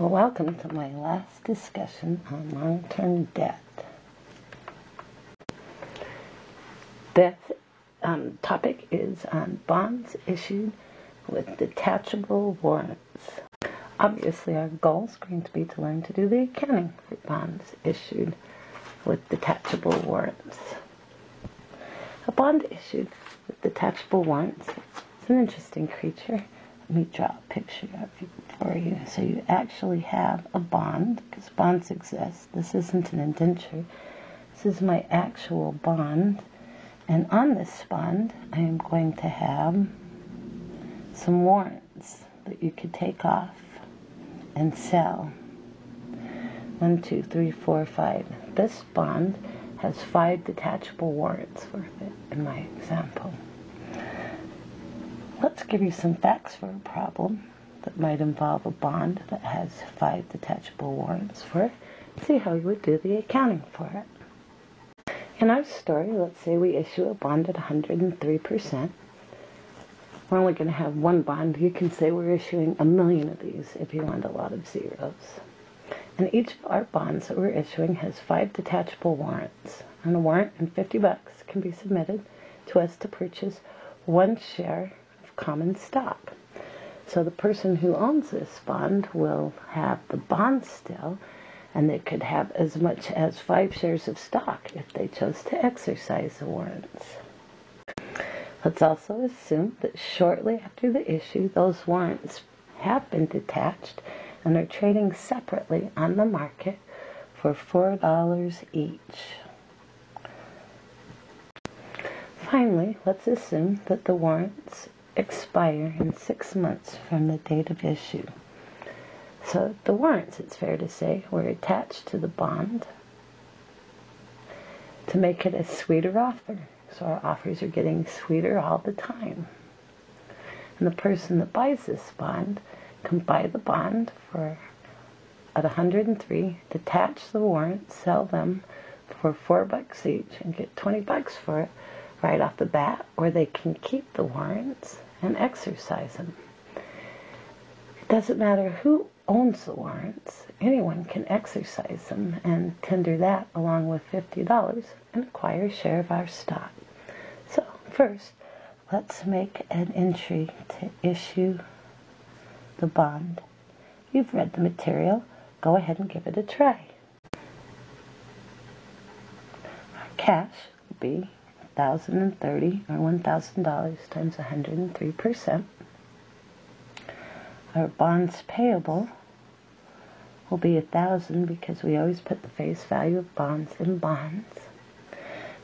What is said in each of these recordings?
Welcome to my last discussion on long-term debt. This um, topic is on bonds issued with detachable warrants. Obviously, our goal is going to be to learn to do the accounting for bonds issued with detachable warrants. A bond issued with detachable warrants is an interesting creature let me draw a picture of you for you. So you actually have a bond, because bonds exist. This isn't an indenture. This is my actual bond. And on this bond, I am going to have some warrants that you could take off and sell. One, two, three, four, five. This bond has five detachable warrants worth it in my example. Let's give you some facts for a problem that might involve a bond that has five detachable warrants for it. See how you would do the accounting for it. In our story, let's say we issue a bond at 103%. We're only going to have one bond. You can say we're issuing a million of these if you want a lot of zeros. And each of our bonds that we're issuing has five detachable warrants. And a warrant and 50 bucks can be submitted to us to purchase one share common stock. So the person who owns this bond will have the bond still, and they could have as much as five shares of stock if they chose to exercise the warrants. Let's also assume that shortly after the issue, those warrants have been detached and are trading separately on the market for $4 each. Finally, let's assume that the warrants expire in six months from the date of issue. So the warrants, it's fair to say, were attached to the bond to make it a sweeter offer. So our offers are getting sweeter all the time. And the person that buys this bond can buy the bond for at 103, detach the warrants, sell them for four bucks each, and get 20 bucks for it right off the bat, or they can keep the warrants and exercise them. It doesn't matter who owns the warrants, anyone can exercise them and tender that along with $50 and acquire a share of our stock. So, first, let's make an entry to issue the bond. You've read the material, go ahead and give it a try. Cash will be 1030 or $1,000 times 103%. Our bonds payable will be a thousand because we always put the face value of bonds in bonds.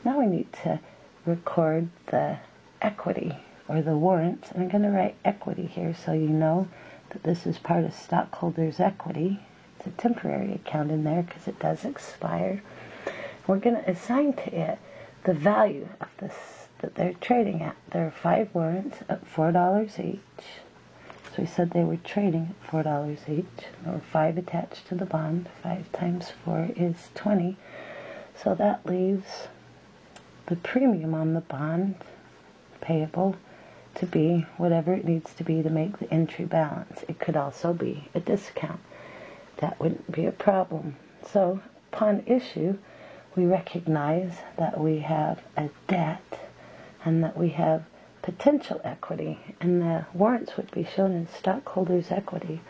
Now we need to record the equity or the warrants. And I'm going to write equity here so you know that this is part of stockholders' equity. It's a temporary account in there because it does expire. We're going to assign to it the value this that they're trading at. There are five warrants at four dollars each. So we said they were trading at four dollars each. There were five attached to the bond. Five times four is twenty. So that leaves the premium on the bond payable to be whatever it needs to be to make the entry balance. It could also be a discount. That wouldn't be a problem. So upon issue, we recognize that we have a debt and that we have potential equity, and the warrants would be shown as stockholders' equity,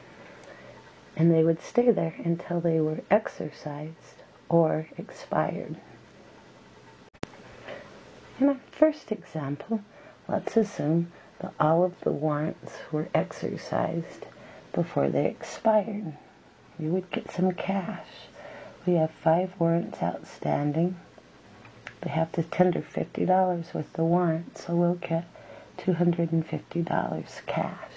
and they would stay there until they were exercised or expired. In our first example, let's assume that all of the warrants were exercised before they expired. We would get some cash. We have five warrants outstanding. They have to tender $50 with the warrant, so we'll get $250 cash.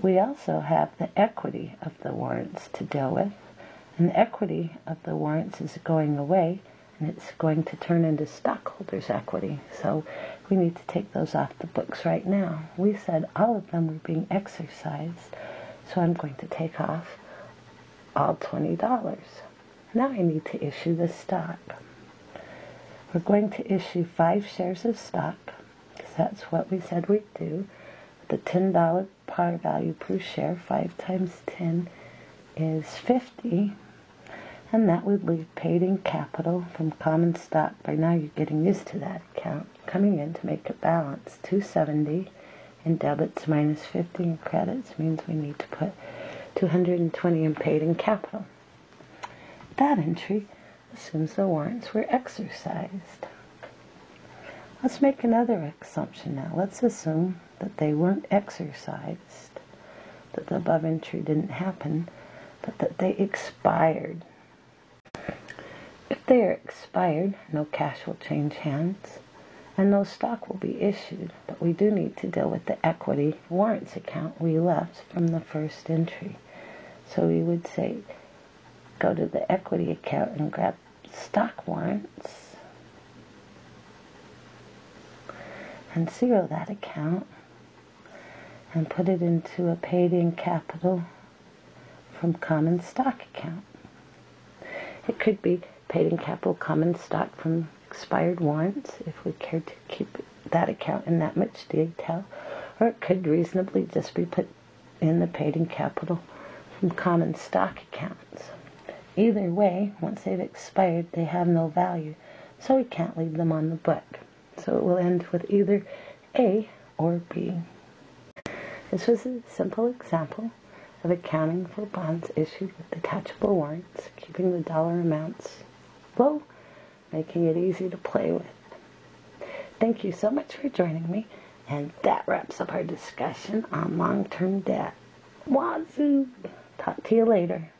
We also have the equity of the warrants to deal with. And the equity of the warrants is going away, and it's going to turn into stockholders' equity. So we need to take those off the books right now. We said all of them were being exercised, so I'm going to take off all $20. Now I need to issue the stock. We're going to issue five shares of stock, because that's what we said we'd do. The $10 par value per share, 5 times 10 is 50 and that would leave paid in capital from common stock. By now you're getting used to that account. Coming in to make a balance, 270 and debits minus 50 in credits means we need to put 220 in paid in capital. That entry assumes the warrants were exercised. Let's make another assumption now. Let's assume that they weren't exercised, that the above entry didn't happen, but that they expired. If they are expired, no cash will change hands and no stock will be issued, but we do need to deal with the equity warrants account we left from the first entry. So we would say go to the equity account and grab stock warrants and zero that account and put it into a paid in capital from common stock account. It could be paid in capital common stock from expired warrants if we care to keep that account in that much detail, or it could reasonably just be put in the paid in capital from common stock accounts. Either way, once they've expired, they have no value, so we can't leave them on the book. So it will end with either A or B. This was a simple example of accounting for bonds issued with detachable warrants, keeping the dollar amounts low, making it easy to play with. Thank you so much for joining me, and that wraps up our discussion on long-term debt. Wazoo! Talk to you later.